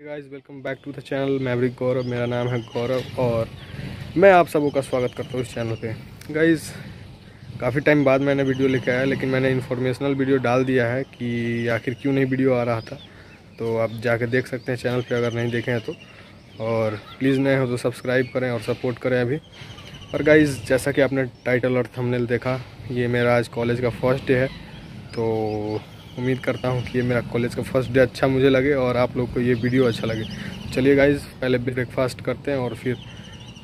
Guys welcome back to the channel maverick Gaurav, मेरा नाम है गौरव और मैं आप सबों का स्वागत करता हूँ इस चैनल पे। गाइस काफ़ी टाइम बाद मैंने वीडियो लेके आया, लेकिन मैंने इन्फॉर्मेशनल वीडियो डाल दिया है कि आखिर क्यों नहीं वीडियो आ रहा था। तो आप जाके देख सकते हैं चैनल पे अगर नहीं देखे हैं तो। और प्लीज़ नए हो तो सब्सक्राइब करें और सपोर्ट करें अभी। और गाइज़ जैसा कि आपने टाइटल और थंबनेल देखा, ये मेरा आज कॉलेज का फ़र्स्ट डे है तो उम्मीद करता हूँ कि ये मेरा कॉलेज का फ़र्स्ट डे अच्छा मुझे लगे और आप लोग को ये वीडियो अच्छा लगे। चलिए गाइज़ पहले ब्रेकफास्ट करते हैं और फिर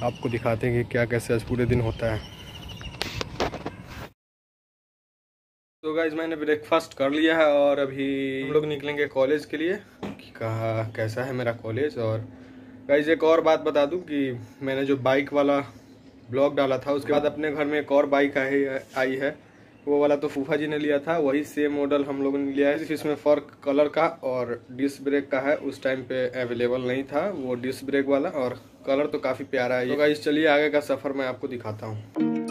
आपको दिखाते हैं कि क्या कैसे आज पूरे दिन होता है। तो गाइज़ मैंने ब्रेकफास्ट कर लिया है और अभी हम लोग निकलेंगे कॉलेज के लिए। कहा, कैसा है मेरा कॉलेज और गाइज़ एक और बात बता दूँ कि मैंने जो बाइक वाला ब्लॉग डाला था, उसके बाद अपने घर में एक और बाइक आई आई है। वो वाला तो फूफा जी ने लिया था, वही सेम मॉडल हम लोगों ने लिया है। सिर्फ़ इसमें फ़र्क कलर का और डिस्क ब्रेक का है, उस टाइम पे अवेलेबल नहीं था वो डिस्क ब्रेक वाला और कलर तो काफ़ी प्यारा है। तो चलिए आगे का सफ़र मैं आपको दिखाता हूँ।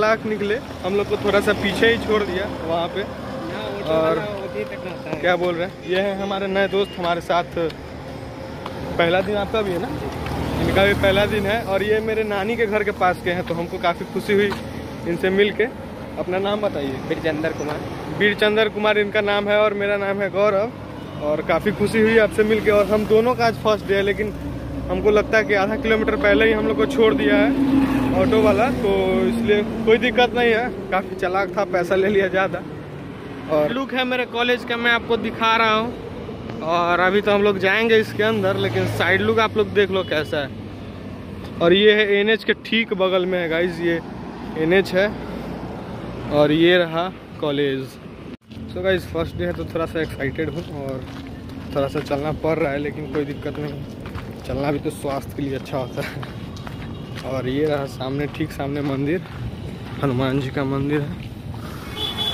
लाख निकले हम लोग को थोड़ा सा पीछे ही छोड़ दिया वहाँ पे। और क्या बोल रहे हैं? ये है हमारे नए दोस्त हमारे साथ पहला दिन आपका भी है ना? इनका भी पहला दिन है और ये मेरे नानी के घर के पास के हैं तो हमको काफ़ी खुशी हुई इनसे मिल के अपना नाम बताइए। बीरचंदर कुमार। बीरचंदर कुमार इनका नाम है और मेरा नाम है गौरव। और काफ़ी खुशी हुई आपसे मिल के और हम दोनों का आज फ़र्स्ट डे है लेकिन हमको लगता है कि आधा किलोमीटर पहले ही हम लोग को छोड़ दिया है ऑटो वाला तो इसलिए कोई दिक्कत नहीं है। काफ़ी चलाक था, पैसा ले लिया ज़्यादा। और लुक है मेरे कॉलेज का, मैं आपको दिखा रहा हूँ। और अभी तो हम लोग जाएँगे इसके अंदर, लेकिन साइड लुक आप लोग देख लो कैसा है। और ये है एनएच के ठीक बगल में है गाइज़ ये एनएच है। और ये रहा college. So guys first day है तो थोड़ा सा एक्साइटेड हूँ और थोड़ा सा चलना पड़ रहा है, लेकिन कोई दिक्कत नहीं चलना भी तो स्वास्थ्य के लिए अच्छा होता है। और ये रहा सामने, ठीक सामने मंदिर, हनुमान जी का मंदिर है।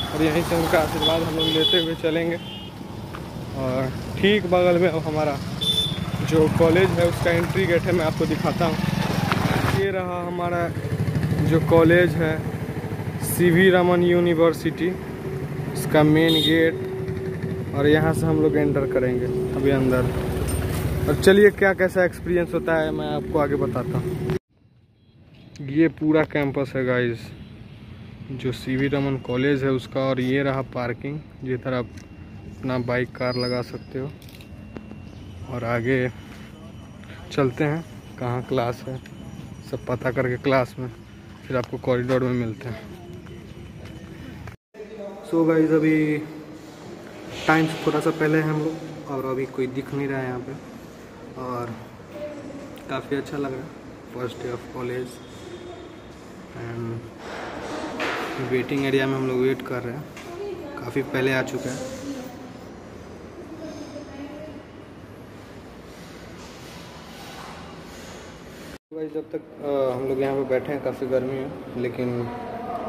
और यहीं से उनका आशीर्वाद हम लोग लेते हुए चलेंगे। और ठीक बगल में अब हमारा जो कॉलेज है, उसका एंट्री गेट है, मैं आपको दिखाता हूँ। ये रहा हमारा जो कॉलेज है सी वी रमन यूनिवर्सिटी इसका मेन गेट और यहाँ से हम लोग एंटर करेंगे, अभी अंदर। और चलिए क्या कैसा एक्सपीरियंस होता है, मैं आपको आगे बताता हूँ। ये पूरा कैंपस है गाइस जो सी वी रमन कॉलेज है उसका और ये रहा पार्किंग जिधर आप अपना बाइक कार लगा सकते हो। और आगे चलते हैं, कहाँ क्लास है, सब पता करके क्लास में, फिर आपको कॉरिडोर में मिलते हैं। सो so गाइज़ अभी टाइम थोड़ा सा पहले हम लोग, और अभी कोई दिख नहीं रहा है यहाँ पे। और काफ़ी अच्छा लग रहा है। First day of college and waiting area में हम लोग वेट कर रहे हैं। काफ़ी पहले आ चुका है। भाई जब तक आ, हम लोग यहाँ पे बैठे हैं काफ़ी गर्मी है लेकिन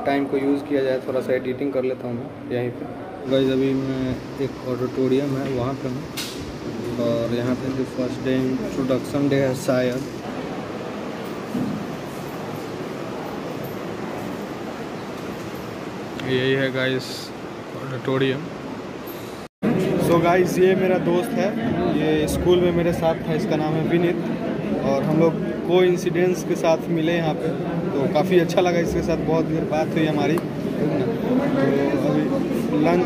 टाइम को यूज़ किया जाए थोड़ा सा एडिटिंग कर लेता हूँ मैं यहीं पे। गाइज़ अभी मैं एक ऑडिटोरियम है वहाँ पे हूँ। और यहाँ पे जो फ़र्स्ट डे इंट्रोडक्शन डे है शायद। यही है गाइस ऑडिटोरियम सो गाइस ये मेरा दोस्त है। ये स्कूल में मेरे साथ था इसका नाम है विनीत। और हम लोग को इंसिडेंस के साथ मिले यहाँ पे। तो काफ़ी अच्छा लगा इसके साथ बहुत देर बात हुई हमारी। तो अभी लंच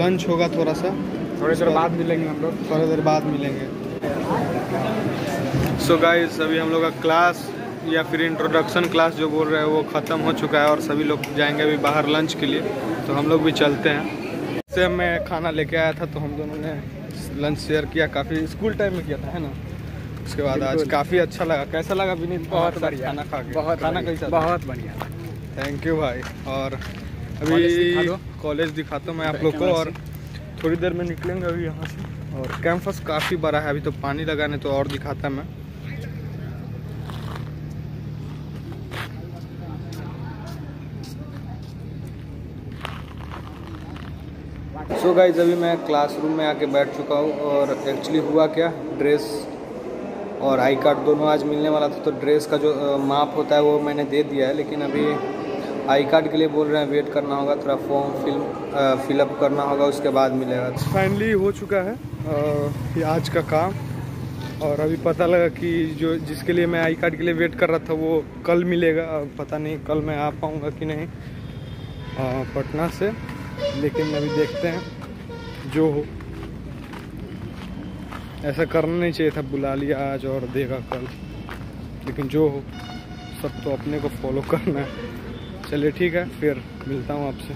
लंच होगा थोड़ा सा। थोड़ी देर बाद मिलेंगे हम लोग। थोड़ी देर बाद मिलेंगे। सो so गाइस अभी हम लोग का क्लास या फिर इंट्रोडक्शन क्लास जो बोल रहे हैं वो ख़त्म हो चुका है और सभी लोग जाएँगे अभी बाहर लंच के लिए। तो हम लोग भी चलते हैं। से मैं खाना लेके आया था तो हम दोनों ने लंच शेयर किया। काफ़ी स्कूल टाइम में किया था है ना? उसके बाद आज काफ़ी अच्छा लगा। कैसा लगा विनीत? बहुत बढ़िया। खाना खा के। बहुत खाना कैसा बहुत बढ़िया। थैंक यू भाई। और अभी कॉलेज दिखाता हूँ मैं आप लोग को और थोड़ी देर में निकलेंगे अभी यहाँ से। और कैंपस काफ़ी बड़ा है, अभी तो पानी लगाने तो और दिखाता मैं। सो so गाइज़ अभी मैं क्लासरूम में आके बैठ चुका हूँ और एक्चुअली हुआ क्या? ड्रेस और आई कार्ड दोनों आज मिलने वाला था तो ड्रेस का जो माप होता है वो मैंने दे दिया है, लेकिन अभी आई कार्ड के लिए बोल रहे हैं वेट करना होगा, थोड़ा फॉर्म फिल फिलअप करना होगा, उसके बाद मिलेगा। फाइनली हो चुका है ये आज का काम। और अभी पता लगा कि जो, जिसके लिए मैं आई कार्ड के लिए वेट कर रहा था, वो कल मिलेगा। पता नहीं कल मैं आ पाऊँगा कि नहीं पटना से। लेकिन अभी देखते हैं, जो हो। ऐसा करना नहीं चाहिए था, बुला लिया आज और देगा कल। लेकिन जो हो, सब तो अपने को फॉलो करना है। चलिए ठीक है, फिर मिलता हूँ आपसे।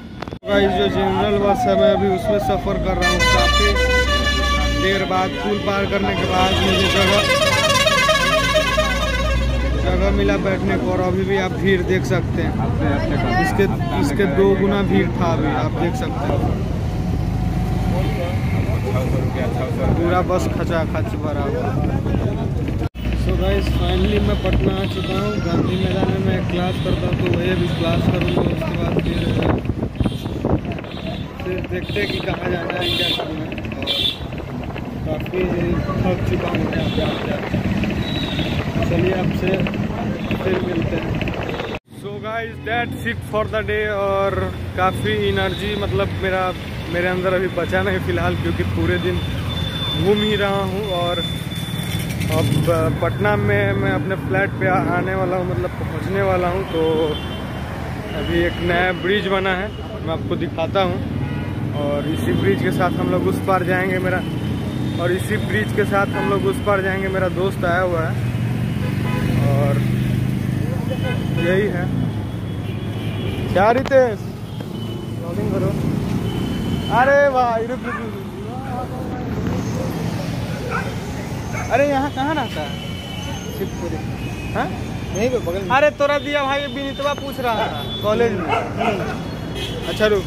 गाइस जो जनरल बस है, मैं अभी उसमें सफ़र कर रहा हूँ काफ़ी देर बाद, पुल पार करने के बाद मुझे जगह जगह मिला बैठने को और अभी भी आप भीड़ देख सकते हैं। इसके इसके दो गुना भीड़ था अभी, आप देख सकते हैं। पूरा बस खचा खच भरा हुआ। सो गाइस फाइनली मैं पटना आ चुका हूँ। गांधी मैदान में मैं क्लास करता हूँ तो वही अभी क्लास करूँगा, उसके बाद फिर फिर देखते हैं कि कहाँ जाना है, क्या करना है। और काफ़ी थक चुका हूँ यहाँ पे आते चलिए आपसे फिर मिलते हैं। So guys that's it for the day और काफ़ी इनर्जी मतलब मेरा, मेरे अंदर अभी बचा नहीं फ़िलहाल, क्योंकि पूरे दिन घूम ही रहा हूँ और अब पटना में मैं अपने फ्लैट पे आने वाला हूँ मतलब पहुँचने वाला हूँ तो अभी एक नया ब्रिज बना है, मैं आपको दिखाता हूँ। और इसी ब्रिज के साथ हम लोग उस पार जाएँगे मेरा, और इसी ब्रिज के साथ हम लोग उस पार जाएँगे, मेरा दोस्त आया हुआ है। और यही है। क्या लॉगिंग करो। अरे भाई रुक रुक रुक अरे यहाँ कहाँ रहता है? शिवपुरी। हाँ? यहीं पे बगल अरे तोरा दिया भाई विनीतवा पूछ रहा था कॉलेज में। अच्छा रुक।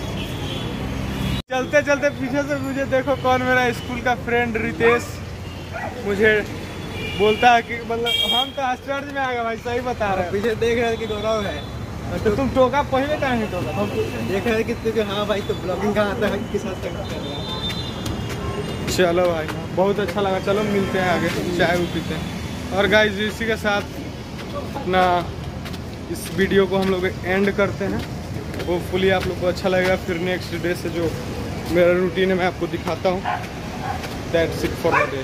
चलते चलते पीछे से मुझे देखो कौन मेरा स्कूल का फ्रेंड रितेश। मुझे बोलता है कि मतलब हम तो आश्चर्य में आ गए भाई सही बता रहे पीछे देख रहे हैं कि गौरव है। तो तुम टोका पहले कहाँ नहीं टोका? हम देख रहे हैं कि तुझे हाँ भाई तो ब्लॉगिंग कहाँ आता है किसके साथ करना है। चलो भाई, बहुत अच्छा लगा। चलो, मिलते हैं आगे, चाय वो पीते हैं। और गाइज़ इसी के साथ अपना इस वीडियो को हम लोग एंड करते हैं। वो फुली आप लोग को अच्छा लगेगा फिर नेक्स्ट डे से जो मेरा रूटीन है, मैं आपको दिखाता हूँ। That's it for the day